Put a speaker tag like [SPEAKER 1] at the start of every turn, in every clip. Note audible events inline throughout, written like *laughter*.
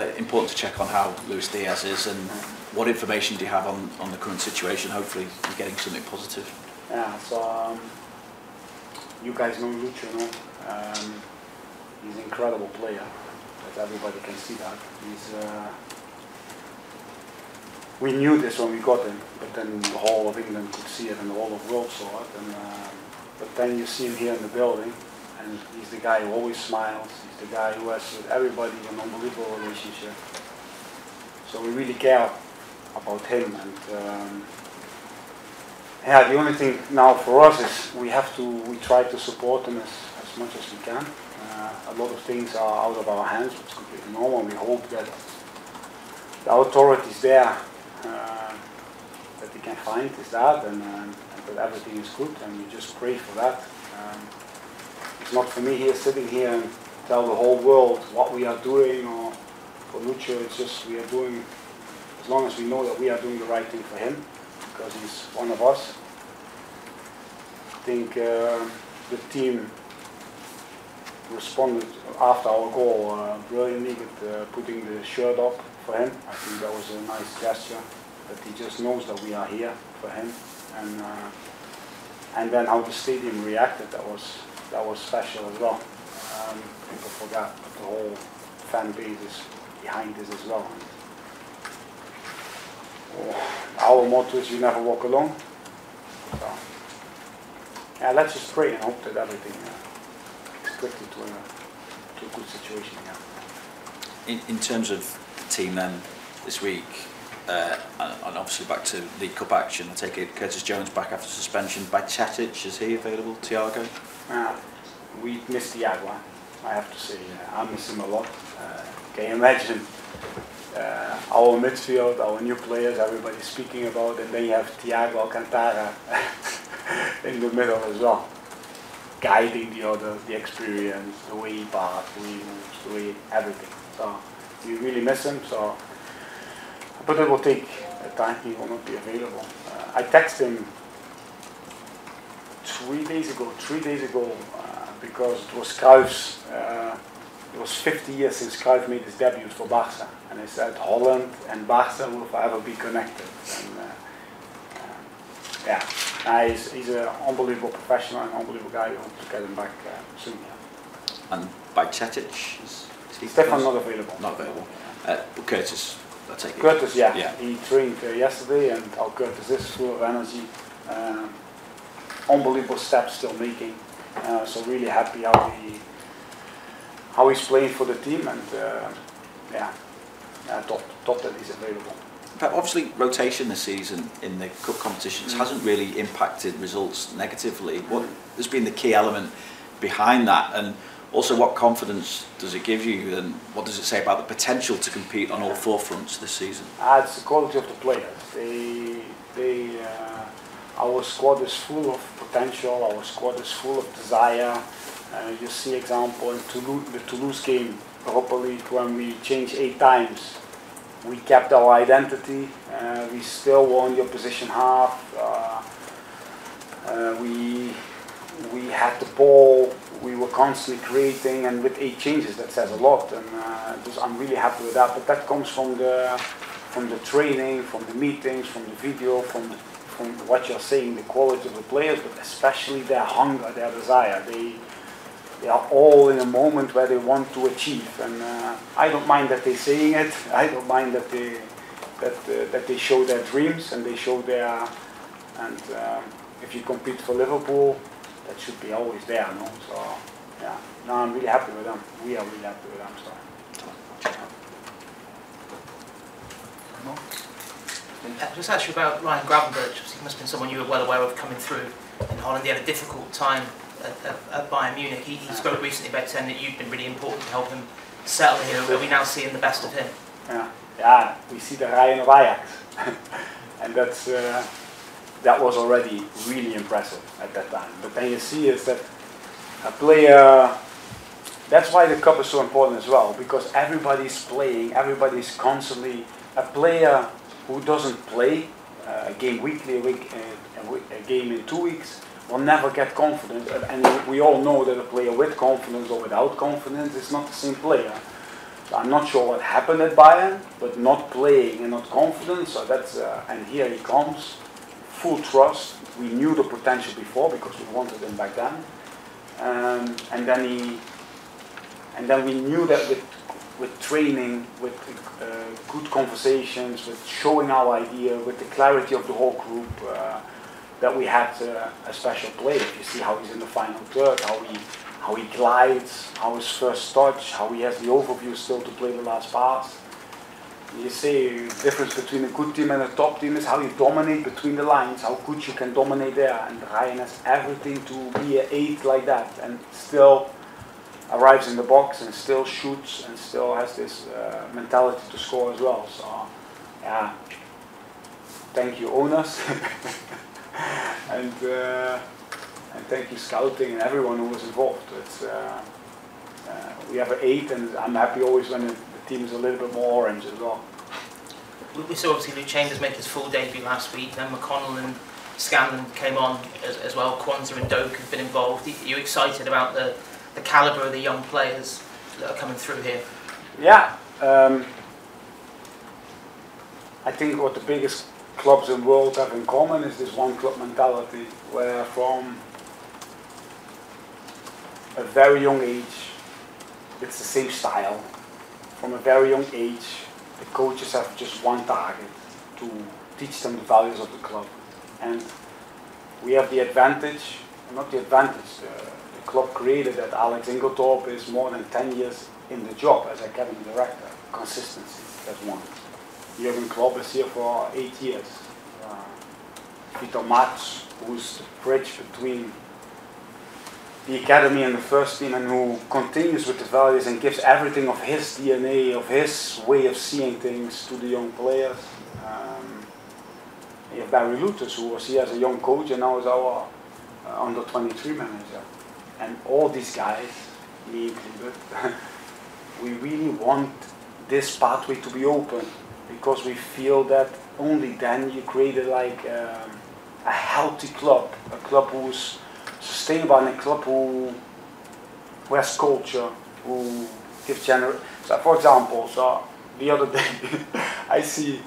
[SPEAKER 1] Uh, important to check on how Luis Diaz is and what information do you have on, on the current situation? Hopefully you're getting something positive.
[SPEAKER 2] Yeah, so um, you guys know Lucho, no? Um, he's an incredible player. That everybody can see that. He's. Uh, we knew this when we got him, but then the whole of England could see it and the whole of the world saw it. And, um, but then you see him here in the building, and he's the guy who always smiles. He's the guy who has with everybody an unbelievable relationship. So we really care about him. And um, yeah, the only thing now for us is we have to we try to support him as, as much as we can. Uh, a lot of things are out of our hands, which is completely normal. We hope that the authorities there uh, that they can find is that, and, um, and that everything is good, and we just pray for that. Um, not for me here sitting here and tell the whole world what we are doing or for Lucho It's just we are doing as long as we know that we are doing the right thing for him because he's one of us. I think uh, the team responded after our goal uh, brilliantly with uh, putting the shirt up for him. I think that was a nice gesture that he just knows that we are here for him, and uh, and then how the stadium reacted that was that was special as well. Um, people forgot the whole fan base is behind this as well. Oh, our motto is you never walk alone. So, yeah, let's just pray and hope that everything uh, is quickly to a, to a good situation. Yeah.
[SPEAKER 1] In, in terms of the team then this week, uh, and obviously back to League Cup action, I take it Curtis Jones back after suspension. By Bajcetic, is he available? Thiago?
[SPEAKER 2] Uh, we miss Thiago, I have to say. Uh, I miss him a lot. Uh, can you imagine uh, our midfield, our new players, everybody speaking about, and then you have Thiago Alcantara *laughs* in the middle as well, guiding the others, the experience, the way he passes, the way he moves, the way everything. So we really miss him. So, but it will take time. He will not be available. Uh, I text him three days ago. Three days ago, uh, because it was Cruyff's. Uh, it was 50 years since Cruyff made his debut for Barca, and I said Holland and Barca will forever be connected. And, uh, uh, yeah, he's, he's an unbelievable professional and unbelievable guy. We hope to get him back uh, soon. Yeah.
[SPEAKER 1] And Bajcetic, is, is he
[SPEAKER 2] Stefan not available.
[SPEAKER 1] Not available. Uh, but Curtis, I take it.
[SPEAKER 2] Curtis, yeah,
[SPEAKER 1] Yeah.
[SPEAKER 2] he trained uh, yesterday, and how Curtis is full of energy. Um, unbelievable steps still making. Uh, so really happy how he how he's playing for the team, and uh, yeah, uh, top top that he's available.
[SPEAKER 1] But obviously, rotation this season in the cup competitions
[SPEAKER 2] Mm.
[SPEAKER 1] hasn't really impacted results negatively. What has been the key element behind that, and also what confidence does it give you, and what does it say about the potential to compete on all four fronts this season?
[SPEAKER 2] Ah, it's the quality of the players. They, they, uh, our squad is full of potential. Our squad is full of desire. Uh, you see, example in Toulouse, the Toulouse game, League, when we changed eight times, we kept our identity. Uh, we still won the opposition half. Uh, uh, we we had the ball. We were constantly creating, and with eight changes, that says a lot. And uh, I'm really happy with that. But that comes from the from the training, from the meetings, from the video, from the, from what you're saying, the quality of the players, but especially their hunger, their desire. They they are all in a moment where they want to achieve, and uh, I don't mind that they're saying it. I don't mind that they that uh, that they show their dreams and they show their and um, if you compete for Liverpool, that should be always there, no? So yeah, no, I'm really happy with them. We are really happy with them. So.
[SPEAKER 3] Uh, Just ask you about Ryan Gravenberch. He must have been someone you were well aware of coming through in Holland. He had a difficult time at, at, at Bayern Munich. He, he spoke recently about saying that you've been really important to help him settle here. Are we now seeing the best of him?
[SPEAKER 2] Yeah, yeah, we see the Ryan of *laughs* and that's uh, that was already really impressive at that time. But then you see is that a player. That's why the cup is so important as well, because everybody's playing, everybody's constantly a player who doesn't play uh, a game weekly, a, week, uh, a, a game in two weeks, will never get confident. And and we all know that a player with confidence or without confidence is not the same player. I'm not sure what happened at Bayern, but not playing and not confident. So that's uh, and here he comes, full trust. We knew the potential before because we wanted him back then, um, and then he, and then we knew that with with training, with uh, good conversations, with showing our idea, with the clarity of the whole group, uh, that we had uh, a special player. You see how he's in the final third, how he how he glides, how his first touch, how he has the overview still to play the last pass. You see, the difference between a good team and a top team is how you dominate between the lines, how good you can dominate there. And Ryan has everything to be an eight like that, and still arrives in the box and still shoots and still has this uh, mentality to score as well. So, yeah, thank you owners, *laughs* and. Uh, and thank you scouting and everyone who was involved. It's, uh, uh, we have an eight, and I'm happy always when the, team is a little bit more orange as well.
[SPEAKER 3] We saw obviously Luke Chambers make his full debut last week. Then McConnell and Scanlon came on as, as well. Quansah and Doak have been involved. Are you excited about the, the calibre of the young players that are coming through here?
[SPEAKER 2] Yeah. Um, I think what the biggest clubs in the world have in common is this one club mentality, where from a very young age, it's the same style. From a very young age, the coaches have just one target to teach them the values of the club. And we have the advantage, not the advantage, the club created that Alex Inglethorpe is more than 10 years in the job as academy director. Consistency, that's one. Jurgen Klopp is here for eight years. Uh, Vitor Matos, who's the bridge between the academy and the first team and who continues with the values and gives everything of his DNA, of his way of seeing things to the young players. Um, you have Barry Lewtas, who was here as a young coach and now is our uh, under 23 manager. And all these guys, me included, *laughs* we really want this pathway to be open because we feel that only then you create a, like um, a healthy club, a club who's sustainable and a club who, who has culture, who gives general. So, for example, so the other day *laughs* I see,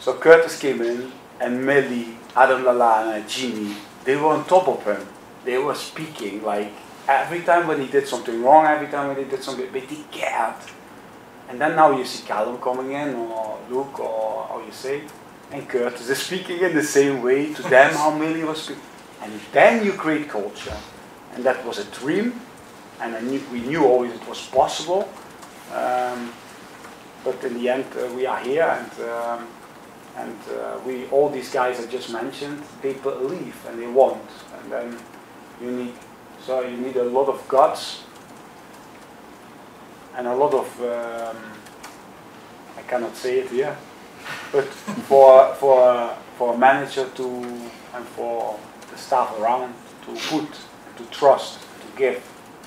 [SPEAKER 2] so Curtis came in and Millie, Adam Lallana, Jimmy, they were on top of him. They were speaking like every time when he did something wrong, every time when he did something, but he cared. And then now you see Callum coming in, or Luke, or how you say, and Curtis is *laughs* speaking in the same way to them how Millie was speaking. And then you create culture. And that was a dream, and knew, we knew always it was possible. Um, but in the end, uh, we are here, and um, and uh, we all these guys I just mentioned, they believe and they want, and then you need so you need a lot of guts and a lot of um, I cannot say it here, but for for for a manager to and for the staff around to put, to trust, to give,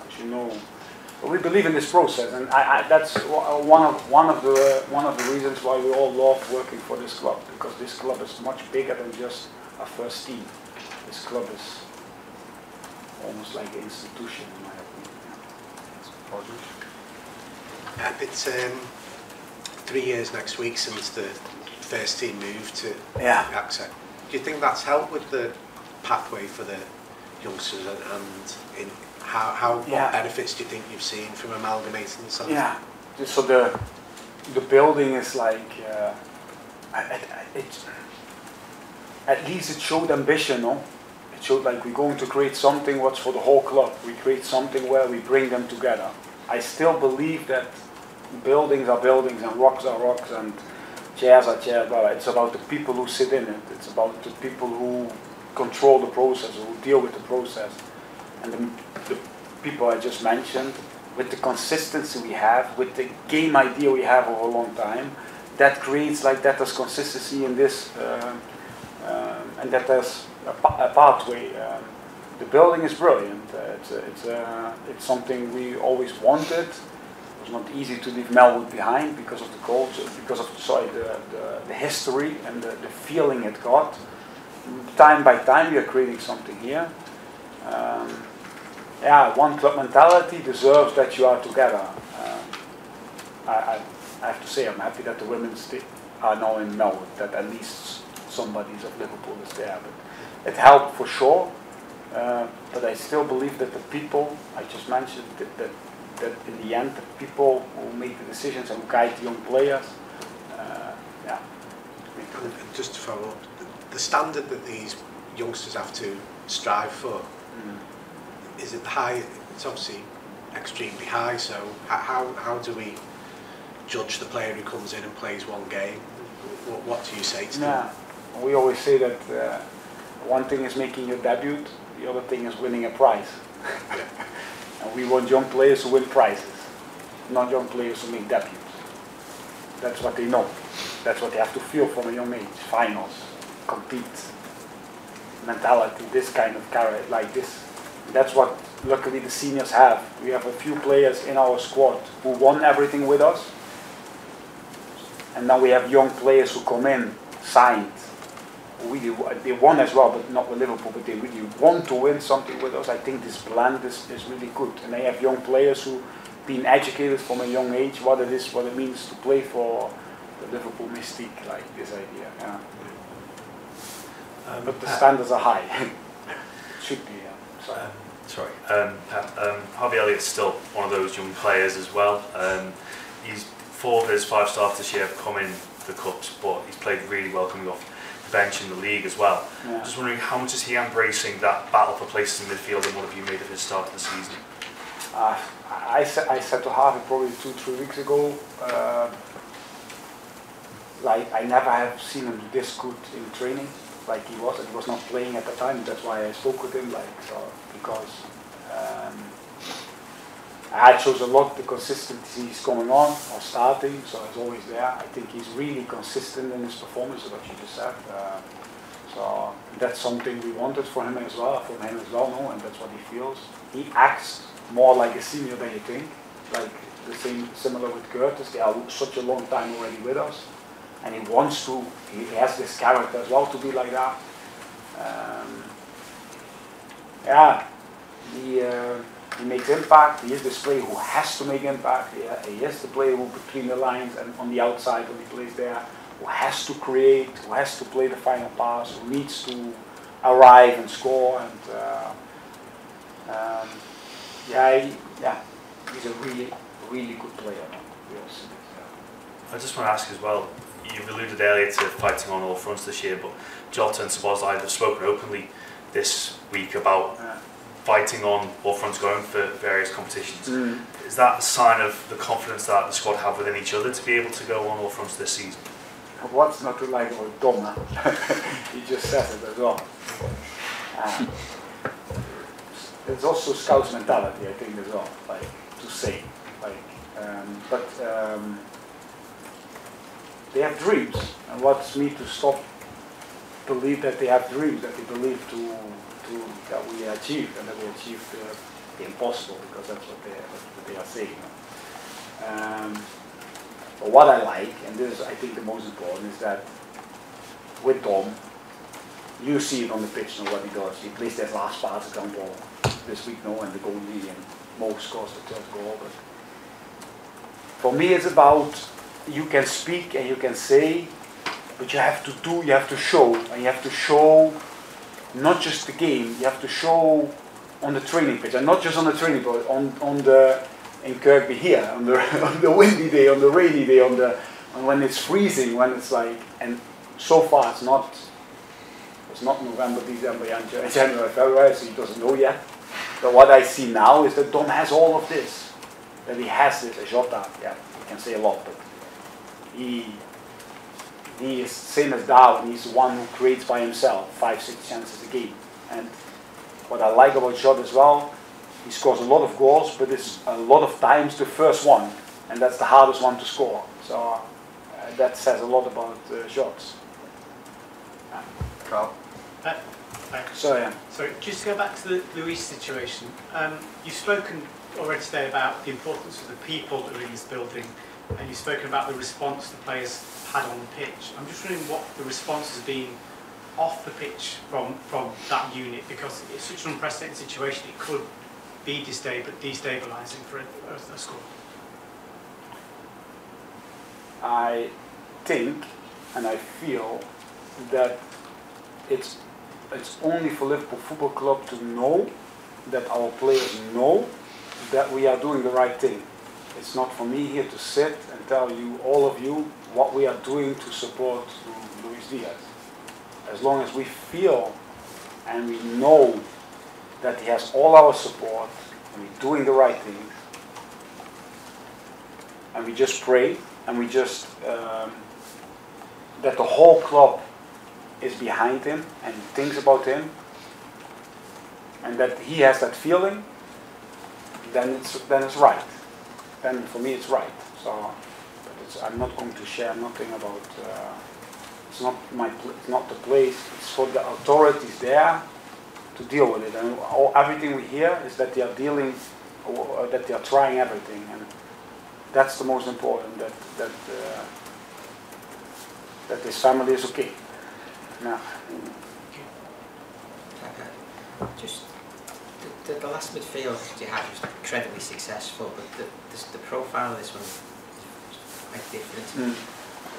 [SPEAKER 2] as you know. But we believe in this process, and I, I, that's one of one of the one of the reasons why we all love working for this club because this club is much bigger than just a first team. This club is almost like an institution, in my opinion.
[SPEAKER 4] Uh, it's um, three years next week since the first team moved to
[SPEAKER 2] yeah.
[SPEAKER 4] AXA. Do you think that's helped with the pathway for the youngsters and, and in how, how
[SPEAKER 2] Yeah.
[SPEAKER 4] what benefits do you think you've seen from amalgamating the sides?
[SPEAKER 2] Yeah, so the the building is like uh, I- I- it, at least it showed ambition, no? Showed like we're going to create something what's for the whole club. We create something where we bring them together. I still believe that buildings are buildings and rocks are rocks and chairs are chairs. But it's about the people who sit in it. It's about the people who control the process, who deal with the process, and the, the people I just mentioned with the consistency we have, with the game idea we have over a long time, that creates like that there's consistency in this, uh, um, and that there's a, pa- a pathway. Um, the building is brilliant. Uh, it's, a, it's, a, it's something we always wanted. It was not easy to leave Melwood behind because of the culture, because of sorry, the, the, the history and the, the feeling it got. Time by time, we are creating something here. Um, yeah, one club mentality deserves that you are together. Um, I, I, I have to say I'm happy that the women are now in know that at least somebody's of Liverpool is there. But it helped for sure. Uh, but I still believe that the people I just mentioned that, that, that in the end the people who make the decisions and who guide young players, uh, yeah.
[SPEAKER 4] And just to follow up, the- the standard that these youngsters have to strive for,
[SPEAKER 2] Mm.
[SPEAKER 4] is it high? It's obviously extremely high. So how how do we judge the player who comes in and plays one game? What, what do you say to them?
[SPEAKER 2] Yeah, we always say that uh, one thing is making your debut, the other thing is winning a prize. *laughs* and we want young players who win prizes, not young players who make debuts. That's what they know. That's what they have to feel from a young age. Finals, compete, mentality, this kind of character, like this. That's what luckily the seniors have. We have a few players in our squad who won everything with us. And now we have young players who come in, signed. Really, they won as well, but not with Liverpool, but they really want to win something with us. I think this blend is, is really good. And they have young players who been educated from a young age what it is, what it means to play for the Liverpool mystique, like this idea. Yeah.
[SPEAKER 5] Um,
[SPEAKER 2] But the
[SPEAKER 5] Pep,
[SPEAKER 2] standards are high. *laughs* Should be, yeah. Sorry.
[SPEAKER 5] um, sorry, um, Pep, um, Harvey Elliott's still one of those young players as well. Um, he's four of his five starts this year have come in the cups, but he's played really well coming off bench in the league as well.
[SPEAKER 2] Yeah.
[SPEAKER 5] Just wondering how much is he embracing that battle for places in midfield and what have you made of his start of the season?
[SPEAKER 2] Uh, I, said, I said to Harvey probably two, three weeks ago, uh, like I never have seen him this good in training, like he was. And he was not playing at the time. That's why I spoke with him, like so, because um, I chose a lot the consistency he's coming on or starting, so it's always there. I think he's really consistent in his performance, what you just said. Uh, so that's something we wanted for him as well, from him as well, no, and that's what he feels. He acts more like a senior than you think, like the same, similar with Curtis. They are such a long time already with us, and he wants to. He has this character as well to be like that. Um, yeah, the. uh, he makes impact. He is this player who has to make impact. He, he is the player who between the lines and on the outside when he plays there, who has to create, who has to play the final pass, who needs to arrive and score. And uh, um, yeah, he, yeah, he's a really, really good player. We all see it, yeah.
[SPEAKER 5] I just want to ask as well, you've alluded earlier to fighting on all fronts this year, but Jota and Szoboszlai have spoken openly this week about
[SPEAKER 2] Yeah.
[SPEAKER 5] Fighting on all fronts going for various competitions.
[SPEAKER 2] Mm.
[SPEAKER 5] Is that a sign of the confidence that the squad have within each other to be able to go on all fronts this season?
[SPEAKER 2] What's not to like about Dom? huh? *laughs* he just says it as well. Um, it's also Scouts mentality, I think, as well. Like to say, like, um, but um, they have dreams, and what's me to stop believe that they have dreams, that they believe to that we achieved and that we achieved uh, the impossible, because that's what they what they are saying. Um, but what I like, and this is I think the most important, is that with Dom, you see it on the pitch now what he does. He plays that last pass ground ball this week now and the goalie and Mo scores the third goal. But for me it's about you can speak and you can say, but you have to do, you have to show, and you have to show not just the game, you have to show on the training pitch, and not just on the training pitch, on, on the in Kirkby here, on the *laughs* on the windy day, on the rainy day, on the on when it's freezing, when it's like, and so far it's not it's not November, December, *laughs* January, February, so he doesn't know yet. But what I see now is that Dom has all of this. That he has this. Jota, yeah, he can say a lot, but he he is same as Darwin. He's the one who creates by himself five, six chances a game. And what I like about Jota as well, he scores a lot of goals, but it's a lot of times the first one, and that's the hardest one to score. So uh, that says a lot about uh, shots.
[SPEAKER 1] Carl?
[SPEAKER 6] Thanks.
[SPEAKER 2] So yeah.
[SPEAKER 6] Sorry, just to go back to the Luis situation, um, you've spoken already today about the importance of the people that are in this building, and you've spoken about the response the players had on the pitch. I'm just wondering what the response has been off the pitch from, from that unit, because it's such an unprecedented situation, it could be desta- destabilising for a, a, a squad.
[SPEAKER 2] I think and I feel that it's it's only for Liverpool Football Club to know that our players know that we are doing the right thing. It's not for me here to sit and tell you, all of you, what we are doing to support Luis Diaz. As long as we feel and we know that he has all our support and we're doing the right thing, and we just pray and we just um, that the whole club is behind him and thinks about him and that he has that feeling, then it's then it's right. Then for me it's right. So, but it's, I'm not going to share nothing about. Uh, it's not my. It's not the place. It's for the authorities there to deal with it. And all, everything we hear is that they are dealing, or, that they are trying everything, and that's the most important. That that uh, that this family is okay. Now,
[SPEAKER 7] Okay. Just the, the, last midfield you had was incredibly successful, but the, the, the profile of this one is quite different.
[SPEAKER 2] mm,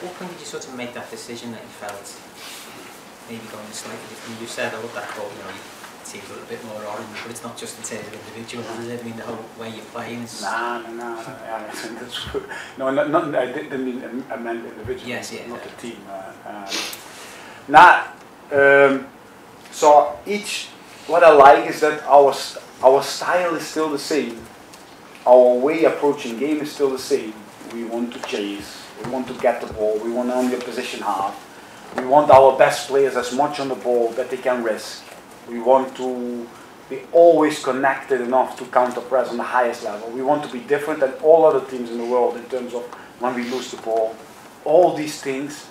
[SPEAKER 7] What point did you sort of make that decision that you felt maybe going slightly different? You said, I love that quote, you know, it seems a little bit more orange, but it's not just in terms of individuals, is it? I mean, the whole way you're playing is...
[SPEAKER 2] nah, nah, nah, nah, yeah, *laughs* that's. No, not, not, I didn't mean I meant individually,
[SPEAKER 7] Yes, yeah,
[SPEAKER 2] not the team. Uh, um, now, um, so each, what I like is that our our style is still the same. Our way approaching game is still the same. We want to chase. We want to get the ball. We want to own the position hard. We want our best players as much on the ball that they can risk. We want to be always connected enough to counter press on the highest level. We want to be different than all other teams in the world in terms of when we lose the ball. All these things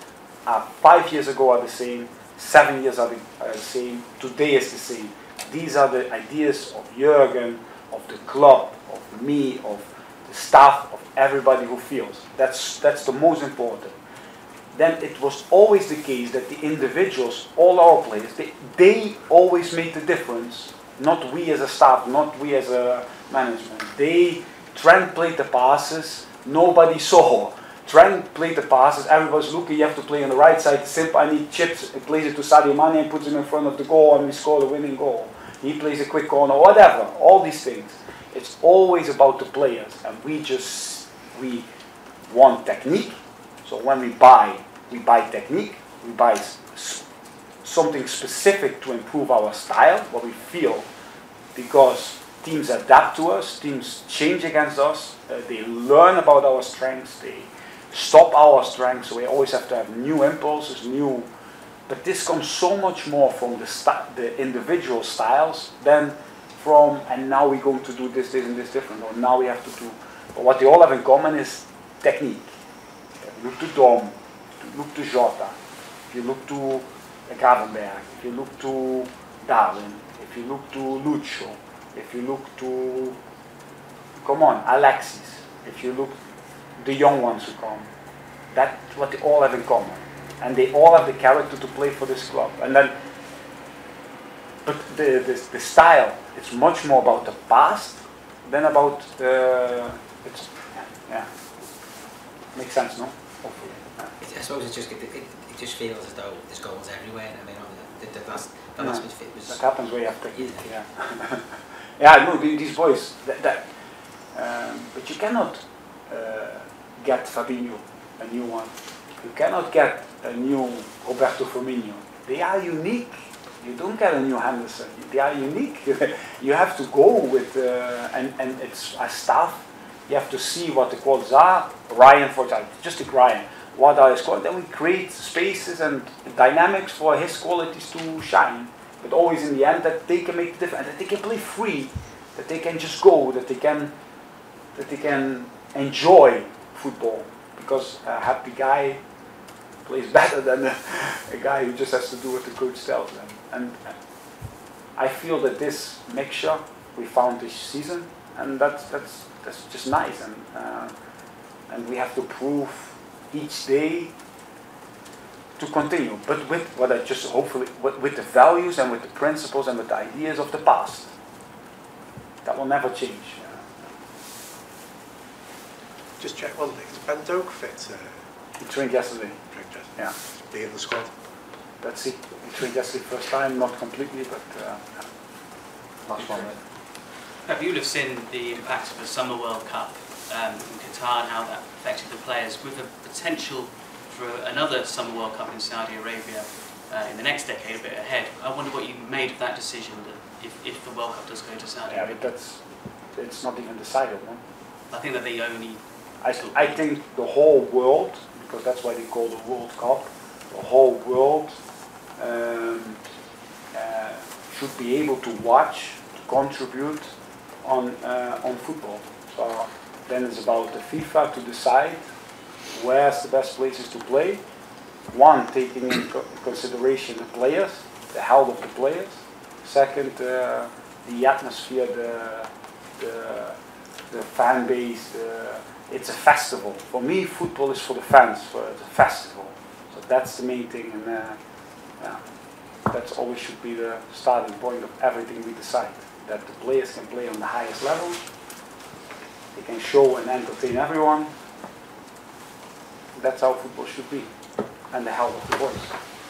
[SPEAKER 2] are five years ago are the same, seven years are the same, today is the same. These are the ideas of Jurgen, of the club, of me, of the staff, of everybody who feels. That's, that's the most important. Then it was always the case that the individuals, all our players, they, they always made the difference. Not we as a staff, not we as a management. They, Trent played the passes, nobody *laughs* saw. Trent played the passes, everybody's looking, you have to play on the right side. Simple, I need chips, he plays it to Sadio Mane and puts him in front of the goal and we score the winning goal. He plays a quick corner, whatever, all these things. It's always about the players and we just, we want technique. So when we buy, we buy technique, we buy something specific to improve our style, what we feel, because teams adapt to us, teams change against us, uh, they learn about our strengths, they stop our strength. so we always have to have new impulses, new. But this comes so much more from the, the individual styles than from, and now we're going to do this, this, and this different, or now we have to do. But what they all have in common is technique. Look to Dom, look to Jota, if you look to Gravenberch, if you look to Darwin, if you look to Lucho, if you look to, come on, Alexis, if you look the young ones who come, that's what they all have in common. And they all have the character to play for this club. And then, but the, the, the style, it's much more about the past than about the, it's, yeah, makes sense, no? Hopefully.
[SPEAKER 7] It, I suppose it's just, it, it, it just feels as though there's goals everywhere. I mean, the, the, last, the last
[SPEAKER 2] Yeah.
[SPEAKER 7] midfield was...
[SPEAKER 2] That happens way after heat, yeah. yeah, *laughs* no, the- these boys, that, that um, but you cannot uh, get Fabinho, a new one. You cannot get a new Roberto Firmino. They are unique. You don't get a new Henderson. They are unique. *laughs* you have to go with, uh, and, and it's a staff, you have to see what the qualities are. Ryan, for example, just take Ryan. What are his qualities? Then we create spaces and dynamics for his qualities to shine. But always in the end, that they can make the difference, that they can play free, that they can just go, that they can, that they can enjoy football. Because a happy guy plays *laughs* better than a, a guy who just has to do what the coach tells them. And I feel that this mixture we found this season, and that's that's that's just nice. And uh, and we have to prove each day to continue, but with what I just hopefully with, with the values and with the principles and with the ideas of the past. That will never change.
[SPEAKER 4] Just check one thing. Is Ben Doak fit uh,
[SPEAKER 2] We trained yesterday. Yeah.
[SPEAKER 4] Be in the squad.
[SPEAKER 2] Let's see. We trained yesterday first time, not completely, but uh, last one.
[SPEAKER 8] Have you have seen the impact of the Summer World Cup um, in Qatar and how that affected the players with the potential for another Summer World Cup in Saudi Arabia uh, in the next decade, a bit ahead? I wonder what you made of that decision that if, if the World Cup does go to Saudi
[SPEAKER 2] Yeah,
[SPEAKER 8] Arabia.
[SPEAKER 2] but that's it's not even decided. No?
[SPEAKER 8] I think that the only
[SPEAKER 2] I, I think the whole world, because that's why they call the World Cup, the whole world um, uh, should be able to watch, to contribute on uh, on football. So then it's about the FIFA to decide where's the best places to play. One, taking in consideration the players, the health of the players. Second, uh, the atmosphere, the, the, the fan base. The, it's a festival. For me, football is for the fans. It's a festival. So that's the main thing, and uh, yeah, that's always should be the starting point of everything we decide. That the players can play on the highest level. They can show and entertain everyone. That's how football should be, and the health of the boys.